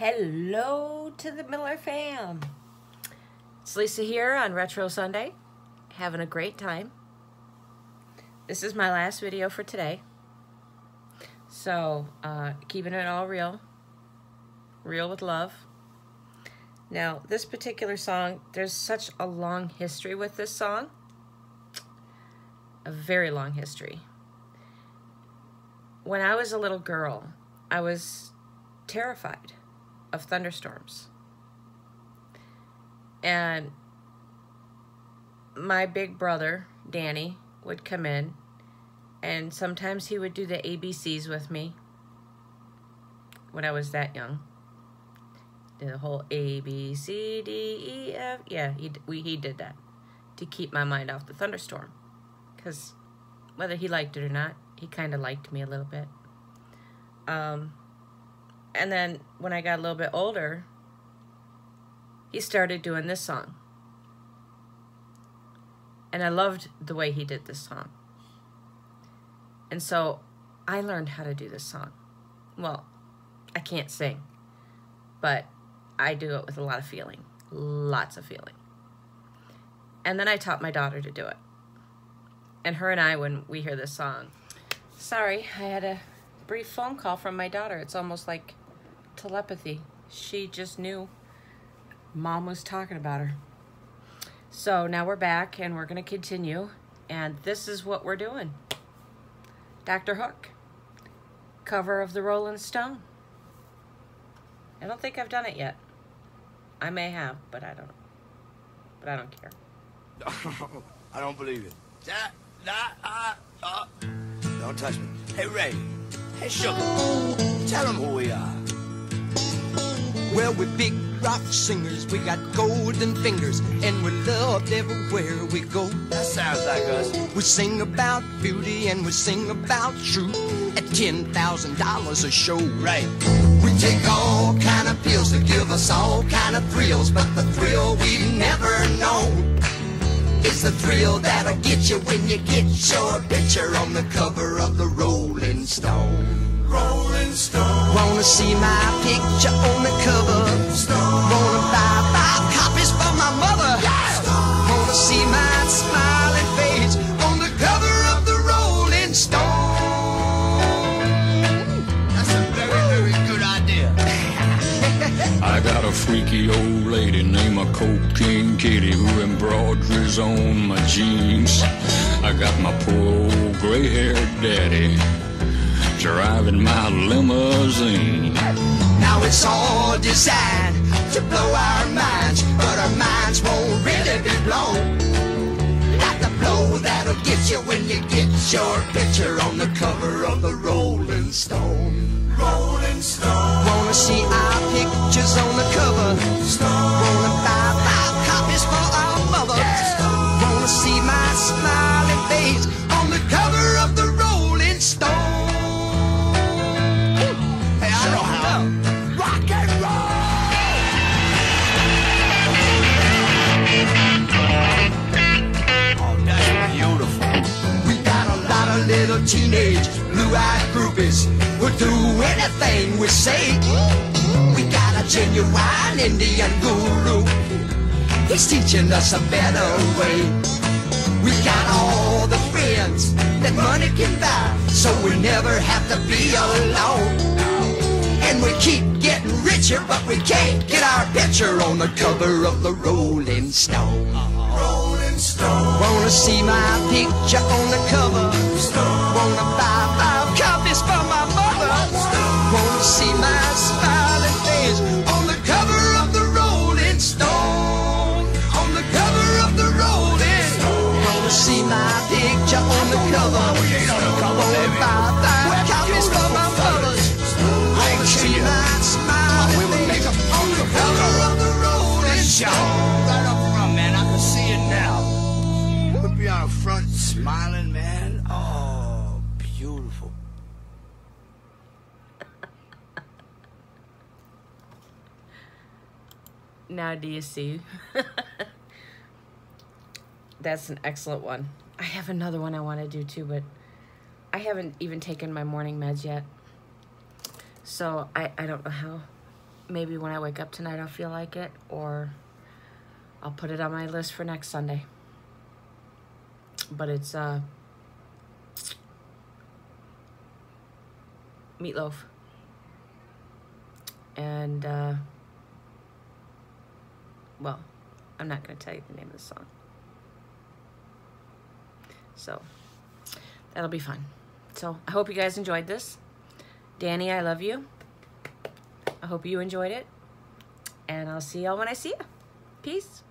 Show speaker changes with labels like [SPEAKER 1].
[SPEAKER 1] Hello to the Miller fam. It's Lisa here on Retro Sunday, having a great time. This is my last video for today. So, uh, keeping it all real, real with love. Now, this particular song, there's such a long history with this song. A very long history. When I was a little girl, I was terrified of thunderstorms. And my big brother, Danny, would come in and sometimes he would do the ABCs with me when I was that young. The whole A, B, C, D, E, F. Yeah, he, we, he did that to keep my mind off the thunderstorm. Because whether he liked it or not, he kind of liked me a little bit. Um, and then when I got a little bit older, he started doing this song. And I loved the way he did this song. And so I learned how to do this song. Well, I can't sing, but I do it with a lot of feeling, lots of feeling. And then I taught my daughter to do it. And her and I, when we hear this song, sorry, I had a brief phone call from my daughter. It's almost like telepathy. She just knew mom was talking about her. So now we're back and we're going to continue. And this is what we're doing. Dr. Hook, cover of the Rolling Stone. I don't think I've done it yet. I may have, but I don't. But I don't care.
[SPEAKER 2] I don't believe it. That, that, uh, uh. Don't touch me. Hey, Ray. Hey, Sugar. Tell them who we are.
[SPEAKER 3] Well, we're big rock singers, we got golden fingers, and we're loved everywhere we go.
[SPEAKER 2] That sounds like us.
[SPEAKER 3] We sing about beauty and we sing about truth at $10,000 a show.
[SPEAKER 2] Right.
[SPEAKER 3] We take all kind of pills to give us all kind of thrills, but the thrill we've never known is the thrill that'll get you when you get your picture on the cover of the Rolling Stone.
[SPEAKER 2] Rolling Stone.
[SPEAKER 3] Wanna see my picture on the cover? Stone. Wanna buy five copies for my mother? Yeah. Wanna see my smiling face on the cover of the Rolling Stone?
[SPEAKER 2] That's a very, very good idea.
[SPEAKER 4] I got a freaky old lady named a Cocaine Katy who embroiders on my jeans. I got my poor old gray-haired daddy driving my limousine.
[SPEAKER 3] Now it's all designed to blow our minds, but our minds won't really be blown. Like the blow that'll get you when you get your picture on the cover of the Rolling Stone.
[SPEAKER 2] Rolling Stone.
[SPEAKER 3] Wanna see our pictures on the cover? Stone. Wanna buy teenage blue-eyed groupies who'll do anything we say. We got a genuine Indian guru. He's teaching us a better way. We got all the friends that money can buy, so we never have to be alone. And we keep getting richer, but we can't get our picture on the cover of the Rolling Stone.
[SPEAKER 2] Rolling Stone.
[SPEAKER 3] Wanna see my picture on the cover? Wanna buy five copies for my mother? Wanna see my smiling,
[SPEAKER 2] man. Oh, beautiful.
[SPEAKER 1] Now, do you see? That's an excellent one. I have another one I want to do too, but I haven't even taken my morning meds yet. So I, I don't know how maybe when I wake up tonight I'll feel like it, or I'll put it on my list for next Sunday. But it's uh, Meat Loaf. And, uh, well, I'm not going to tell you the name of the song. So, that'll be fun. So, I hope you guys enjoyed this. Danny, I love you. I hope you enjoyed it. And I'll see y'all when I see you. Peace.